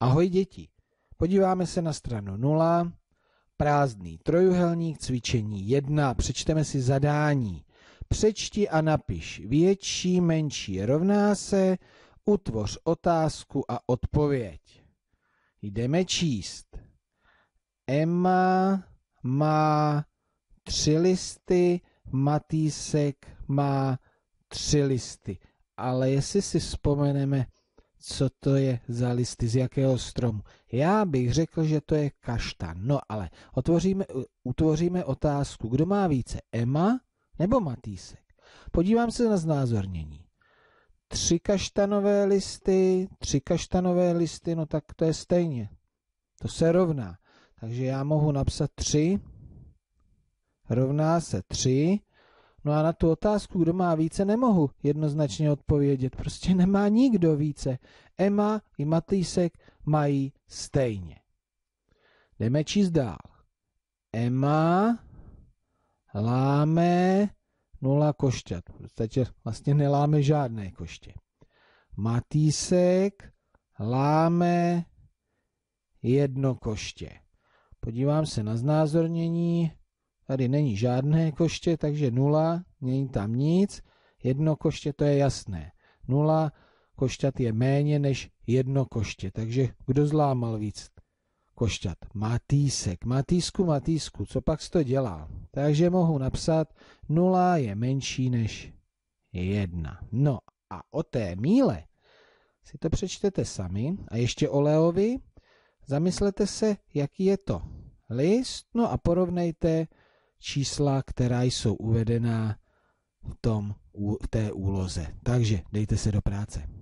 Ahoj děti, podíváme se na stranu 0, prázdný trojuhelník, cvičení 1, přečteme si zadání. Přečti a napiš větší, menší rovná se, utvoř otázku a odpověď. Jdeme číst. Emma má tři listy, Matýsek má tři listy. Ale jestli si vzpomeneme, co to je za listy, z jakého stromu. Já bych řekl, že to je kaštan. No ale otvoříme, utvoříme otázku, kdo má více, Emma nebo Matýsek. Podívám se na znázornění. Tři kaštanové listy, tři kaštanové listy, no tak to je stejně. To se rovná. Takže já mohu napsat tři, rovná se tři, No a na tu otázku, kdo má více, nemohu jednoznačně odpovědět. Prostě nemá nikdo více. Emma i Matýsek mají stejně. Jdeme číst dál. Emma láme nula košťat. V podstatě vlastně neláme žádné koště. Matýsek láme jedno koště. Podívám se na znázornění. Tady není žádné koště, takže nula, není tam nic. Jedno koště, to je jasné. Nula košťat je méně než jedno koště, takže kdo zlámal víc košťat? Matýsek. Matýsku, Matýsku, co pak to dělá? Takže mohu napsat, nula je menší než jedna. No a o té míle si to přečtete sami a ještě o Leovi zamyslete se, jaký je to list, no a porovnejte čísla, která jsou uvedená v, tom, v té úloze. Takže dejte se do práce.